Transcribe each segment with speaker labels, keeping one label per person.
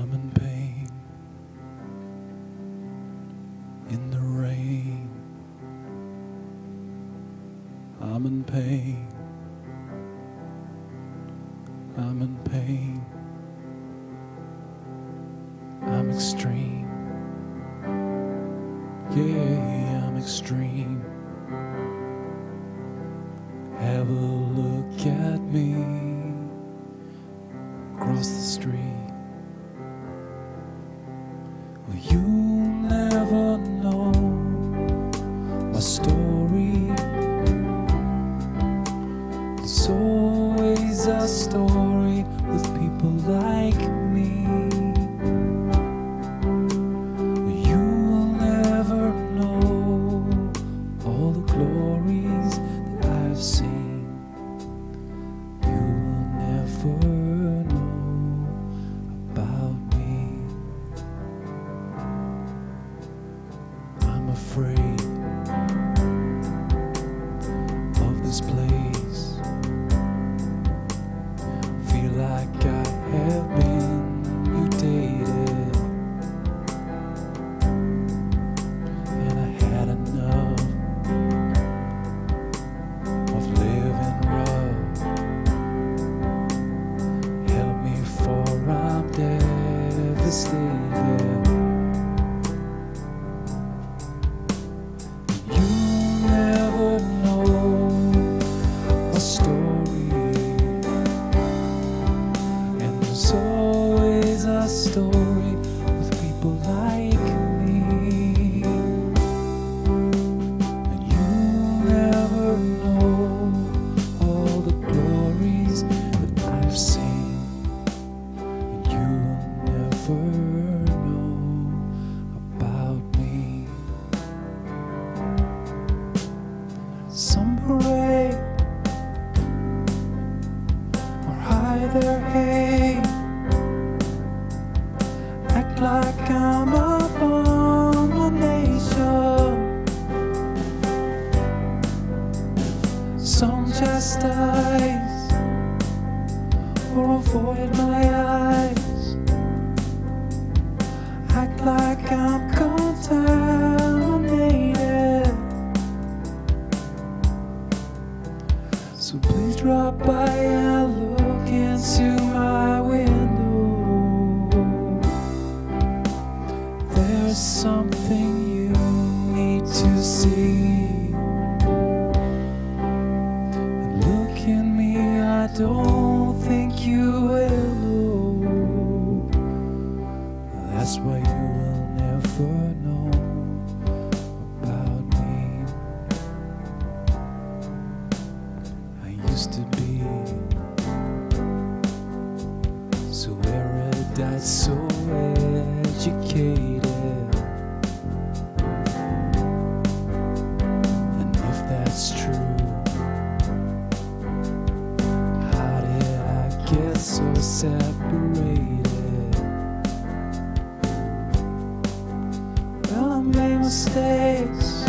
Speaker 1: I'm in pain in the rain. I'm in pain. I'm in pain. I'm extreme. Yeah, I'm extreme. Have a look at me across the street. Well, you never know my story. Some chastise or avoid my eyes. Act like I'm contaminated. So please drop by and look into my window. There's something you need to see. Don't think you will know. That's why you will never know about me. I used to be so erudite, so educated. Mistakes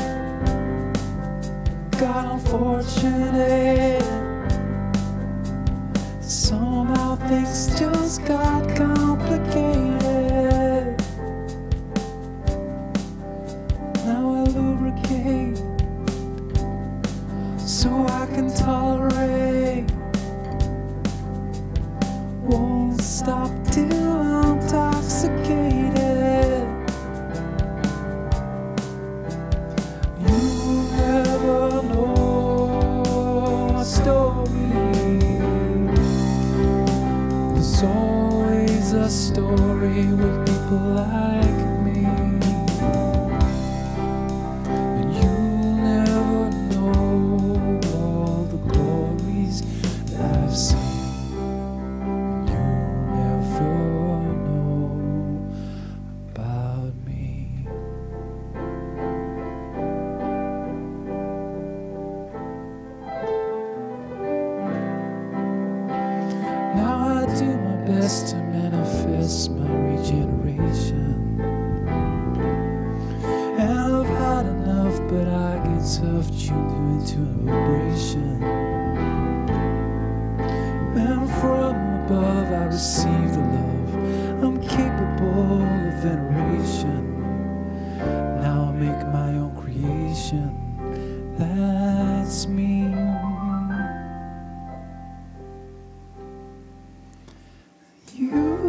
Speaker 1: got unfortunate. Somehow things just got complicated. Story with people like me. And you'll never know all the glories that I've seen. You'll never know about me. Now I do my best to manifests my regeneration. And I've had enough, but I get self-tuned into a vibration. And from above, I receive the love. I'm capable of veneration. Now I make my own creation. That's me. you